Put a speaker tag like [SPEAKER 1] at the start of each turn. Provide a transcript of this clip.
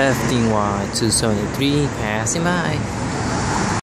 [SPEAKER 1] FDY 273 passing by.